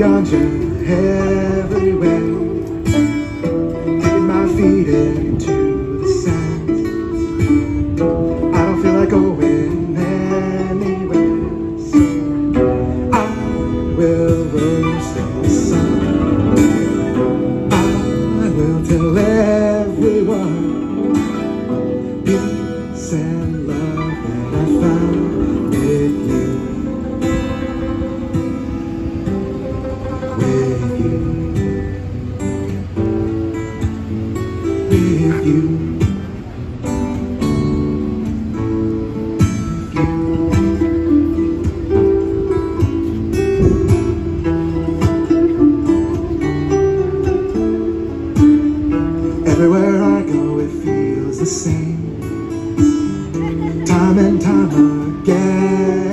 ganja everywhere. Dipping my feet into the sand. I don't feel like going anywhere. So I will roast in the sun. I will tell everyone peace and With you. Everywhere I go, it feels the same time and time again.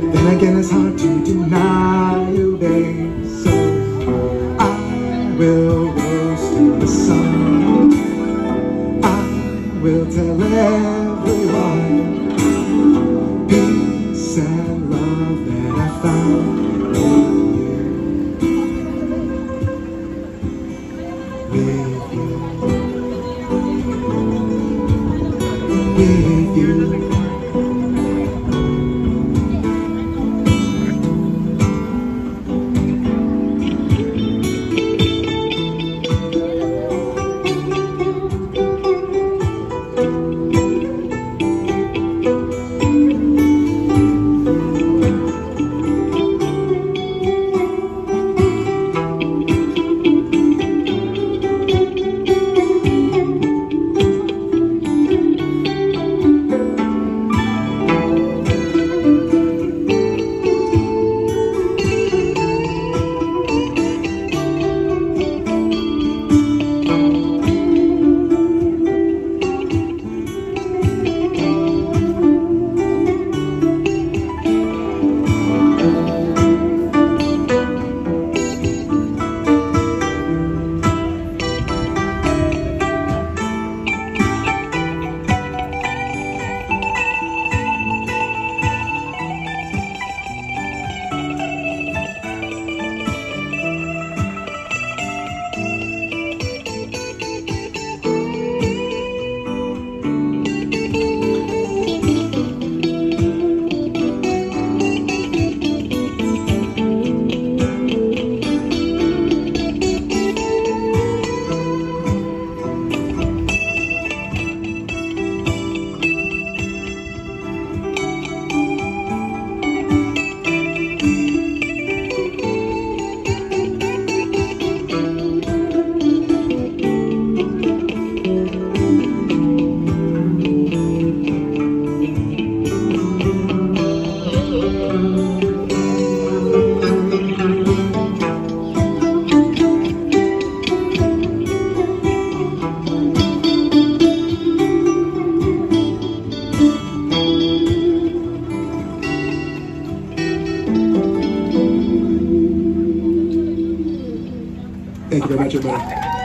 Then again, it's hard to deny you, babe. So I will roast the sun. I will tell everyone peace and love that I found in you. with you. With you. Cebe cebe.